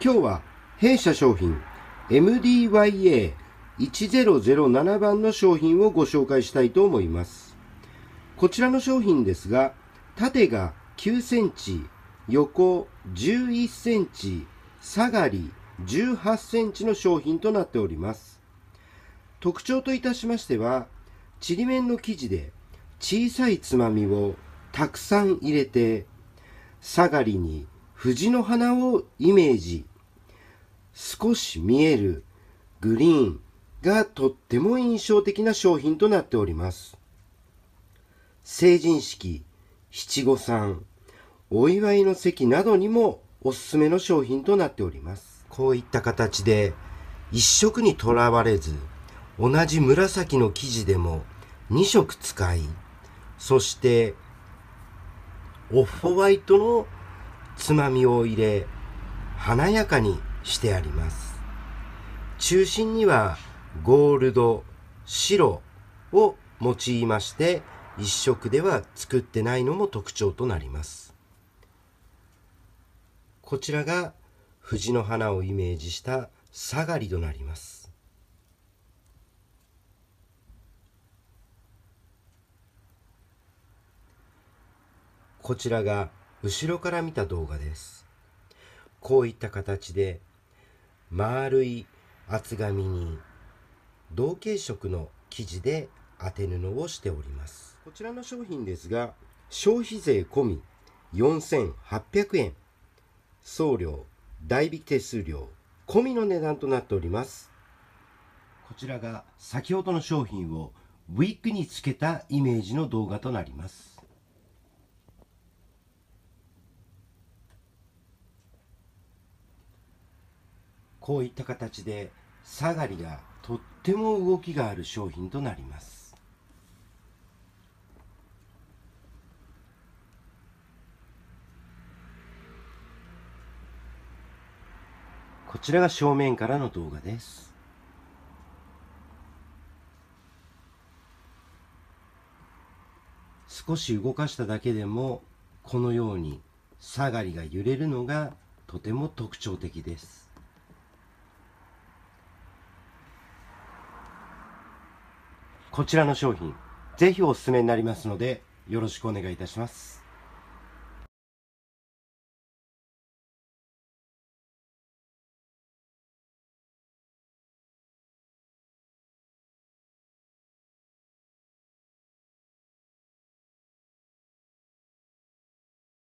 今日は弊社商品 MDYA1007 番の商品をご紹介したいと思います。こちらの商品ですが、縦が9センチ、横11センチ、下がり18センチの商品となっております。特徴といたしましては、ちりめんの生地で小さいつまみをたくさん入れて、下がりに藤の花をイメージ少し見えるグリーンがとっても印象的な商品となっております。成人式、七五三、お祝いの席などにもおすすめの商品となっております。こういった形で一色にとらわれず同じ紫の生地でも2色使い、そしてオフホワイトのつまみを入れ華やかにしてあります。中心にはゴールド白を用いまして一色では作ってないのも特徴となります。こちらが藤の花をイメージした下がりとなります。こちらが後ろから見た動画です。こういった形で丸い厚紙に同系色の生地で当て布をしております。こちらの商品ですが消費税込み4800円送料代引手数料込みの値段となっております。こちらが先ほどの商品をウィッグにつけたイメージの動画となります。こういった形で下がりがとっても動きがある商品となります。こちらが正面からの動画です。少し動かしただけでもこのように下がりが揺れるのがとても特徴的です。こちらの商品、ぜひおすすめになりますので、よろしくお願いいたします。